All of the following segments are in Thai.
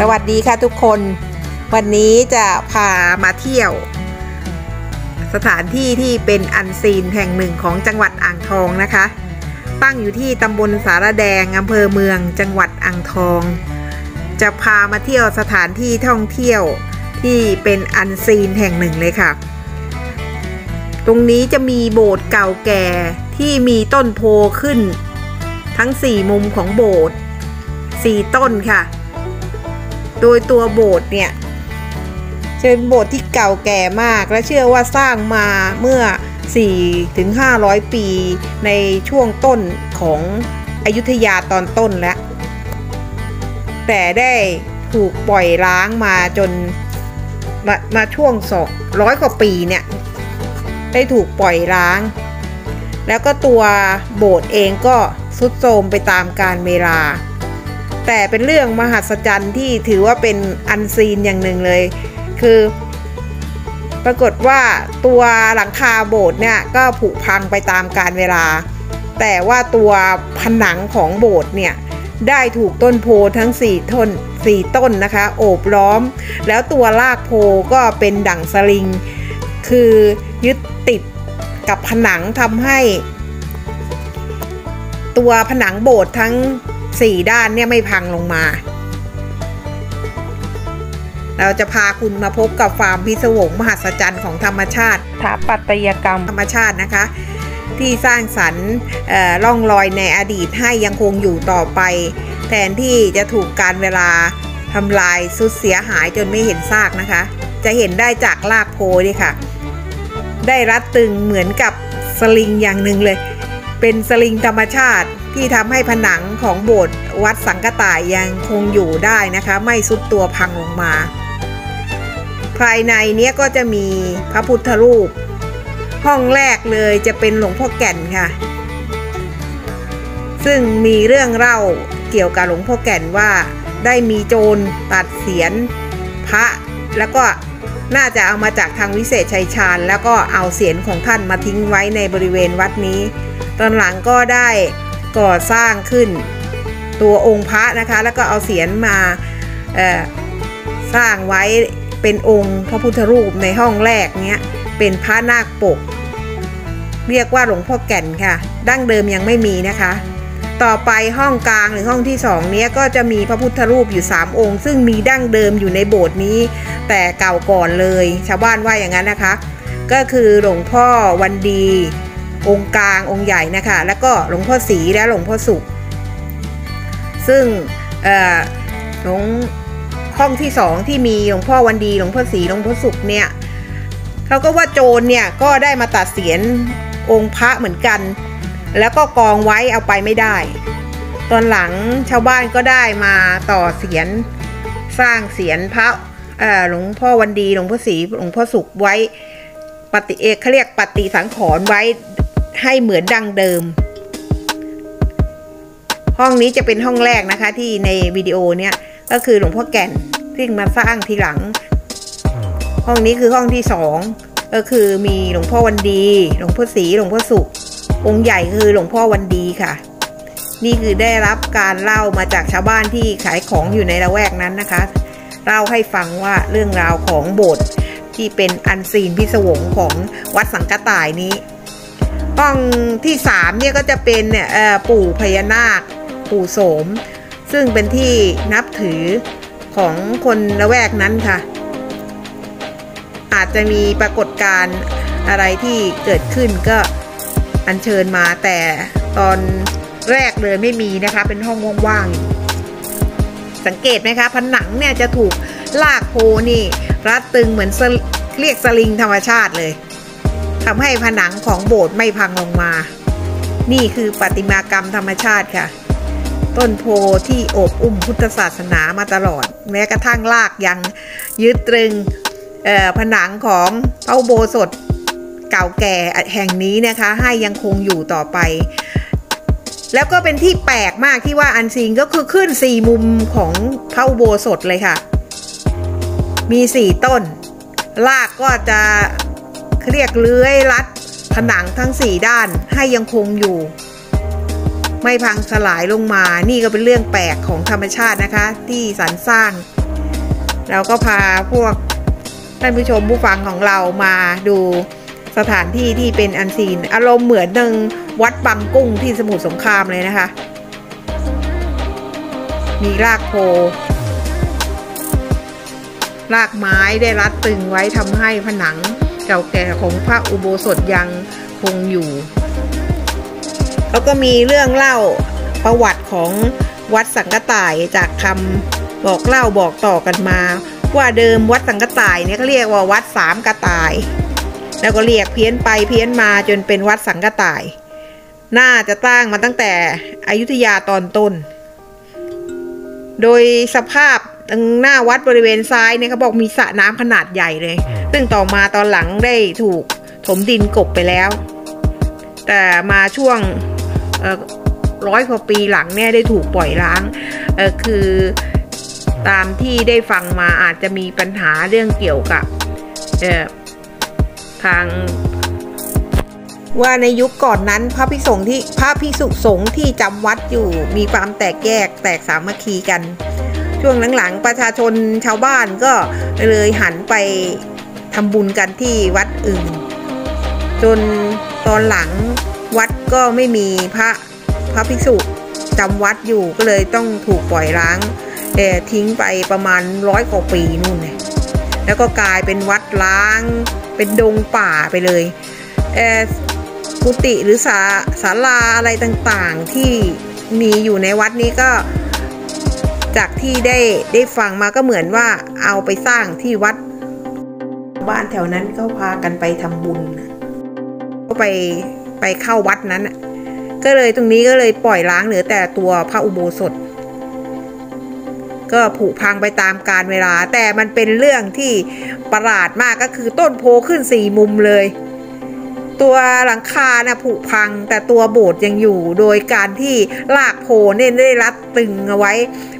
สวัสดีค่ะทุกคน วันนี้จะพามาเที่ยว สถานที่ที่เป็นอันซีนแห่งหนึ่งของจังหวัดอ่างทองนะคะ ตั้งอยู่ที่ตำบลสารแดงอำเภอเมืองจังหวัดอ่างทอง จะพามาเที่ยวสถานที่ท่องเที่ยวที่เป็นอันซีนแห่งหนึ่งเลยค่ะ ตรงนี้จะมีโบสถ์เก่าแก่ที่มีต้นโพขึ้น ทั้งสี่มุมของโบสถ์สี่ต้นค่ะ โดยตัวโบสถ์เนี่ยเป็นโบสถ์ที่เก่าแก่มาก และเชื่อว่าสร้างมาเมื่อ4ถึง500 ปีในช่วงต้นของอยุธยาตอนต้นแล้ว แต่ได้ถูกปล่อยร้างมาจนมามาช่วงสองร้อยกว่าปีเนี่ย ได้ถูกปล่อยร้าง แล้วก็ตัวโบสถ์เองก็สุดโทรมไปตามกาลเวลา แต่เป็นเรื่องมหัศจรรย์ที่ถือว่าเป็นอันซีนอย่างหนึ่งเลย คือปรากฏว่าตัวหลังคาโบสถ์เนี่ยก็ผุพังไปตามกาลเวลา แต่ว่าตัวผนังของโบสถ์เนี่ยได้ถูกต้นโพทั้ง4ต้น4ต้นนะคะ โอบล้อม แล้วตัวรากโพก็เป็นดั่งสลิง คือยึดติดกับผนังทำให้ ตัวผนังโบสถ์ทั้ง 4ด้านเนี่ยไม่พังลงมา เราจะพาคุณมาพบกับฟาร์มพิศวงมหัศจรรย์ของธรรมชาติสถาปัตยกรรมธรรมชาตินะคะ ที่สร้างสรรค์ร่องรอยในอดีตให้ยังคงอยู่ต่อไป แทนที่จะถูกการเวลาทำลายสุดเสียหายจนไม่เห็นซากนะคะ จะเห็นได้จากรากโพนี่ค่ะ ได้รัดตึงเหมือนกับสลิงอย่างหนึ่งเลย เป็นสลิงธรรมชาติ ที่ทำให้ผนังของโบสถ์วัดสังกต่ายยังคงอยู่ได้นะคะ ไม่ซุดตัวพังลงมา ภายในเนี้ยก็จะมีพระพุทธรูป ห้องแรกเลยจะเป็นหลวงพ่อแก่นค่ะ ซึ่งมีเรื่องเล่าเกี่ยวกับหลวงพ่อแก่นว่าได้มีโจรตัดเสียนพระ แล้วก็น่าจะเอามาจากทางวิเศษชัยชาญ แล้วก็เอาเสียนของท่านมาทิ้งไว้ในบริเวณวัดนี้ ตอนหลังก็ได้ ก่อสร้างขึ้นตัวองค์พระนะคะ แล้วก็เอาเสียนมาสร้างไว้เป็นองค์พระพุทธรูปในห้องแรกเนี้ยเป็นพระนาคปก เรียกว่าหลวงพ่อแก่นค่ะ ดั้งเดิมยังไม่มีนะคะ ต่อไปห้องกลางหรือห้องที่สองนี้ก็จะมีพระพุทธรูปอยู่ 3 องค์ ซึ่งมีดั้งเดิมอยู่ในโบสถ์นี้ แต่เก่าก่อนเลย ชาวบ้านว่าอย่างนั้นนะคะ ก็คือหลวงพ่อวันดี องค์กลางองค์ใหญ่นะคะแล้วก็หลวงพ่อศรีและหลวงพ่อสุข ซึ่งหลวงห้องที่สองที่มีหลวงพ่อวันดีหลวงพ่อศรีหลวงพ่อสุขเนี่ยเขาก็ว่าโจรเนี่ยก็ได้มาตัดเสียนองค์พระเหมือนกัน แล้วก็กองไว้เอาไปไม่ได้ ตอนหลังชาวบ้านก็ได้มาต่อเสียนสร้างเสียนพระหลวงพ่อวันดีหลวงพ่อศรีหลวงพ่อสุขไว้ปฏิเอกเขาเรียกปฏิสังขรณ์ไว้ ให้เหมือนดังเดิม ห้องนี้จะเป็นห้องแรกนะคะ ที่ในวิดีโอเนี้ยก็คือหลวงพ่อแก่นที่มาสร้างทีหลัง ห้องนี้คือห้องที่สองก็คือมีหลวงพ่อวันดี หลวงพ่อศรีหลวงพ่อสุองค์ใหญ่คือหลวงพ่อวันดีค่ะ นี่คือได้รับการเล่ามาจากชาวบ้านที่ขายของอยู่ในละแวกนั้นนะคะ เล่าให้ฟังว่าเรื่องราวของโบสถ์ที่เป็นอันซีนพิศวงของวัดสังกต่ายนี้ ห้องที่สามเนี่ยก็จะเป็นเนี่ยปู่พญานาค ปู่โสม ซึ่งเป็นที่นับถือของคนละแวกนั้นค่ะ อาจจะมีปรากฏการณ์อะไรที่เกิดขึ้นก็อัญเชิญมาแต่ตอนแรกเลยไม่มีนะคะ เป็นห้องว่างๆ สังเกตไหมคะผนังเนี่ยจะถูกลากโพนี่รัดตึงเหมือนเรียกสลิงธรรมชาติเลย ทำให้ผนังของโบสถ์ไม่พังลงมา นี่คือปฏิมากรรมธรรมชาติค่ะ ต้นโพที่โอบอุ้มพุทธศาสนามาตลอด แม้กระทั่งลากยังยึดตรึงผนังของพระอุโบสถเก่าแก่แห่งนี้นะคะ ให้ยังคงอยู่ต่อไป แล้วก็เป็นที่แปลกมากที่ว่าอันซีนก็คือขึ้นสี่มุมของพระอุโบสถเลยค่ะ มีสี่ต้น ลากก็จะ เรียกเลื้อยรัดผนังทั้งสี่ด้านให้ยังคงอยู่ ไม่พังสลายลงมานี่ก็เป็นเรื่องแปลกของธรรมชาตินะคะ ที่สรรสร้าง เราก็พาพวกท่านผู้ชมผู้ฟังของเรามาดูสถานที่ที่เป็นอันซีน อารมณ์เหมือนหนึ่งวัดบางกุ้งที่สมุทรสงครามเลยนะคะ มีรากโพรากไม้ได้รัดตึงไว้ทำให้ผนัง เก่าแก่ของพระอุโบสถยังคงอยู่ แล้วก็มีเรื่องเล่าประวัติของวัดสังกต่ายจากคำบอกเล่าบอกต่อกันมา ว่าเดิมวัดสังกต่ายเนี่ยเขาเรียกว่าวัดสามกระต่าย แล้วก็เรียกเพี้ยนไปเพี้ยนมาจนเป็นวัดสังกต่าย น่าจะตั้งมาตั้งแต่อยุธยาตอนต้น โดยสภาพ หน้าวัดบริเวณซ้ายเนี่ยเขาบอกมีสระน้ำขนาดใหญ่เลย ซึ่งต่อมาตอนหลังได้ถูกถมดินกบไปแล้ว แต่มาช่วงร้อยกว่าปีหลังเนี่ยได้ถูกปล่อยล้างเออคือตามที่ได้ฟังมาอาจจะมีปัญหาเรื่องเกี่ยวกับทาง ว่าในยุคก่อนนั้นพระพิสงฆ์ที่พระพิสุสงฆ์ที่จำวัดอยู่มีความแตกแยกแตกสามัคคีกัน ช่วงหลังๆ ประชาชนชาวบ้านก็เลยหันไปทำบุญกันที่วัดอื่น จนตอนหลังวัดก็ไม่มีพระพระภิกษุจำวัดอยู่ก็เลยต้องถูกปล่อยร้างแต่ทิ้งไปประมาณร้อยกว่าปีนู่นเลยแล้วก็กลายเป็นวัดล้าง เป็นดงป่าไปเลยเอกุฏิหรือศาศาลาอะไรต่างๆที่มีอยู่ในวัดนี้ก็ จากที่ได้ได้ฟังมาก็เหมือนว่าเอาไปสร้างที่วัด บ้านแถวนั้นก็พากันไปทำบุญก็ไปไปเข้าวัดนั้นก็เลยตรงนี้ก็เลยปล่อยล้างเหลือแต่ตัวพระอุโบสถ ก็ผุพังไปตามกาลเวลา แต่มันเป็นเรื่องที่ประหลาดมากก็คือต้นโพขึ้นสี่มุมเลย ตัวหลังคานะ่ะผุพัง แต่ตัวโบสถ์ยังอยู่โดยการที่ลากโพเนี่ยได้รัดตึงเอาไว้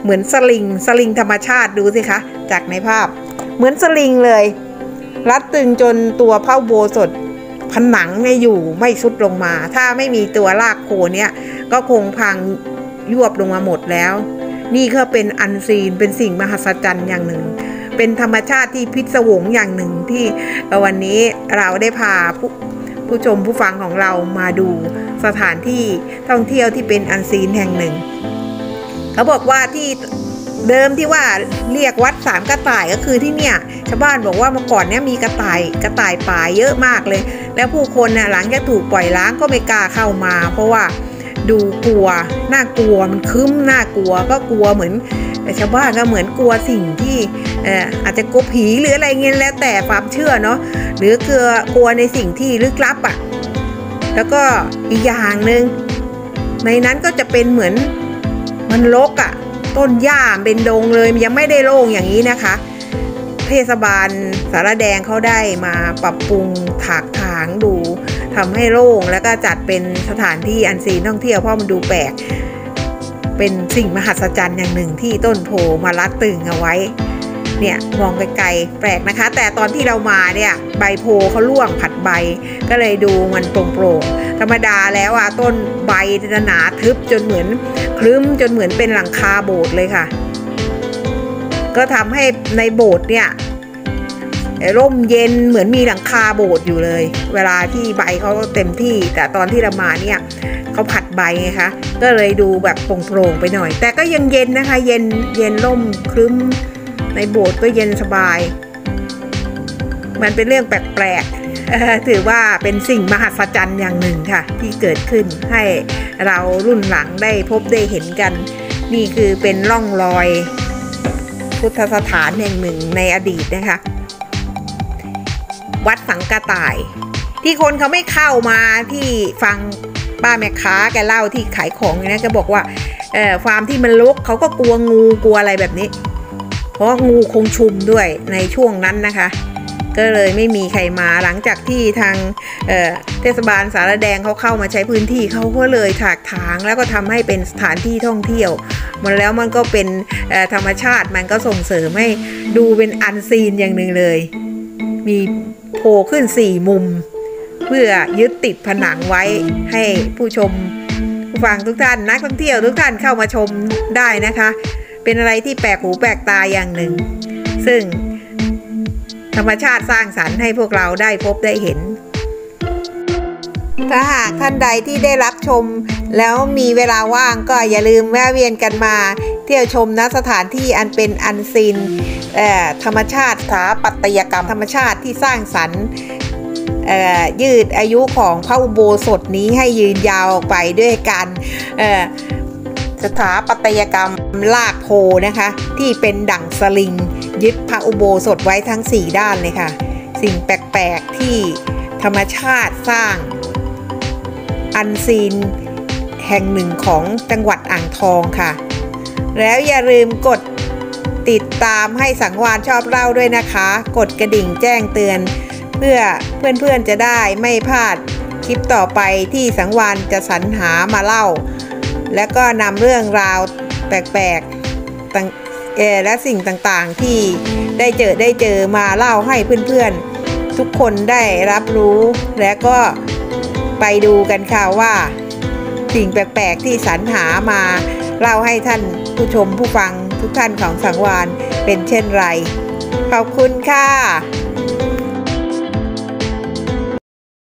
เหมือนสลิงสลิงธรรมชาติดูสิคะจากในภาพ เหมือนสลิงเลย รัดตึงจนตัวพระอุโบสถผนังเนี่ยอยู่ไม่สุดลงมา ถ้าไม่มีตัวรากโคนเนี่ยก็คงพังยวบลงมาหมดแล้ว นี่ก็เป็นอันซีนเป็นสิ่งมหัศจรรย์อย่างหนึ่ง เป็นธรรมชาติที่พิศวงอย่างหนึ่งที่วันนี้เราได้พา ผู้ชมผู้ฟังของเรามาดูสถานที่ท่องเที่ยวที่เป็นอันซีนแห่งหนึ่ง เขาบอกว่าที่เดิมที่ว่าเรียกวัดสามกระต่ายก็คือที่เนี่ยชาวบ้านบอกว่าเมื่อก่อนเนี่ยมีกระต่ายกระต่ายป่าเยอะมากเลย แล้วผู้คนน่ะหลังจากถูกปล่อยล้างก็ไม่กล้าเข้ามา เพราะว่าดูกลัวน่ากลัวมันคึ้มน่ากลัวก็กลัวเหมือน ชาวบ้านก็เหมือนกลัวสิ่งที่อาจจะกลัวผีหรืออะไรเงี้ยแล้วแต่ความเชื่อเนาะหรือเกลือกลัวในสิ่งที่ลึกลับอะ่ะแล้วก็อีกอย่างหนึ่งในนั้นก็จะเป็นเหมือนมันลกอะ่ะต้นหญ้าเป็นดงเลยยังไม่ได้โล่งอย่างนี้นะคะ เทศบาลสารแดงเขาได้มาปรับปรุงถากถางดูทำให้โล่งแล้วก็จัดเป็นสถานที่อันซีนท่องเที่ยวเพราะมันดูแปลก เป็นสิ่งมหัศจรรย์อย่างหนึ่งที่ต้นโพมาลัดตึงเอาไว้ เนี่ยมองไกลๆแปลกนะคะ แต่ตอนที่เรามาเนี่ยใบโพเขาล่วงผัดใบ ก็เลยดูมันโปร่งๆธรรมดาแล้วอะต้นใบหนาทึบจนเหมือนคลึ้มจนเหมือนเป็นหลังคาโบสถ์เลยค่ะ ก็ทำให้ในโบสถ์เนี่ย ร่มเย็นเหมือนมีหลังคาโบสถ์อยู่เลย เวลาที่ใบเขาเต็มที่ แต่ตอนที่เรามาเนี่ยเขาผัดใบไงคะก็เลยดูแบบโปร่งๆไปหน่อย แต่ก็ยังเย็นนะคะ เย็นเย็นร่มคลึ้มในโบสถ์ก็เย็นสบาย มันเป็นเรื่องแปลกๆถือว่าเป็นสิ่งมหัศจรรย์อย่างหนึ่งค่ะ ที่เกิดขึ้นให้เรารุ่นหลังได้พบได้เห็นกัน นี่คือเป็นร่องรอยพุทธสถานแห่งหนึ่งในอดีตนะคะ วัดสังกะต่าย ที่คนเขาไม่เข้ามาที่ฟังป้าแม่ค้าแกเล่าที่ขายของนะแกบอกว่าเอ่อฟาร์มที่มันลกเขาก็กลัวงูกลัวอะไรแบบนี้ เพราะงูคงชุมด้วยในช่วงนั้นนะคะ ก็เลยไม่มีใครมาหลังจากที่ทางเเทศบาลสารแดงเขาเข้ามาใช้พื้นที่เขาก็เลยถากถางแล้วก็ทำให้เป็นสถานที่ท่องเที่ยว มันแล้วมันก็เป็นธรรมชาติมันก็ส่งเสริมให้ดูเป็นอันซีนอย่างหนึ่งเลย มีโผล่ขึ้นสี่มุม เพื่อยึดติดผนังไว้ให้ผู้ชมผู้ฟังทุกท่านนักท่องเที่ยวทุกท่านเข้ามาชมได้นะคะ เป็นอะไรที่แปลกหูแปลกตาอย่างหนึ่ง ซึ่งธรรมชาติสร้างสรรค์ให้พวกเราได้พบได้เห็น ถ้าหากท่านใดที่ได้รับชม แล้วมีเวลาว่างก็อย่าลืมแวะเวียนกันมา เที่ยวชมณสถานที่อันเป็นอันซีนธรรมชาติสถาปัตยกรรมธรรมชาติที่สร้างสรรค์ยืดอายุของพระอุโบสถนี้ให้ยืนยาวไปด้วยการสถาปัตยกรรมลากโพนะคะ ที่เป็นดั่งสลิง ยึดพระอุโบสถไว้ทั้ง 4 ด้านเลยค่ะ สิ่งแปลกๆที่ธรรมชาติสร้าง อันซีนแห่งหนึ่งของจังหวัดอ่างทองค่ะ แล้วอย่าลืมกดติดตามให้สังวานชอบเล่าด้วยนะคะ กดกระดิ่งแจ้งเตือน เพื่อเพื่อนๆจะได้ไม่พลาดคลิปต่อไปที่สังวานจะสรรหามาเล่า และก็นำเรื่องราวแปลกๆและสิ่งต่างๆที่ได้เจอได้เจอมาเล่าให้เพื่อนๆ ทุกคนได้รับรู้ และก็ไปดูกันค่ะว่า สิ่งแปลกๆที่สรรหามา เล่าให้ท่านผู้ชมผู้ฟังทุกท่านของสังวานเป็นเช่นไร ขอบคุณค่ะ